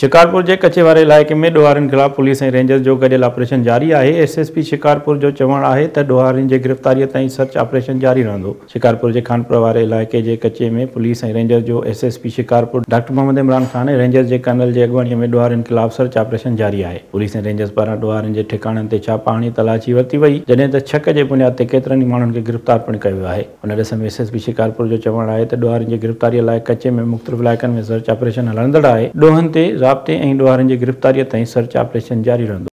शिकारपुर के कचे वे इलाके में ॾुआारनि खिलाफ पुलिस ए रेंजर्स जो गॾियल ऑपरेशन जारी है एस एस पी शिकारपुर जो चवण है तो ॾुहारिनि की गिरफ्तारी तीन सर्च ऑपरेशन जारी रह शिकारपुर के खानपुर वे इलाके के कचे में पुलिस ए रेंजर्स जो S S P Shikarpur doctor Mohammad Imran Khan rangers के कर्नल जे अगवाणी में ॾुआरनि खिलाफ सर्च ऑपरेशन जारी है पुलिस ए रेंजर्स पारा ॾुआरनि के ठिकाणनि से छा पाणी तलाशी वरती वही जैसे छक के बुनियाद से केतिरनि ही माण्हुनि के गिरफ़्तार पिण कयो आहे हुन ॾिसण में एस एस पी शिकारपुर जो चवणु आहे त ॾुआरनि जी गिरफ़्तारीअ लाइ कचे में मुख़्तलिफ़ इलाक में सर्च ऑपरेशन हलंदड़ है डोहन ते ज़ाब्ते ऐं ॾुआरनि जी गिरफ़्तारीअ ताईं सर्च ऑपरेशन जारी रहंदो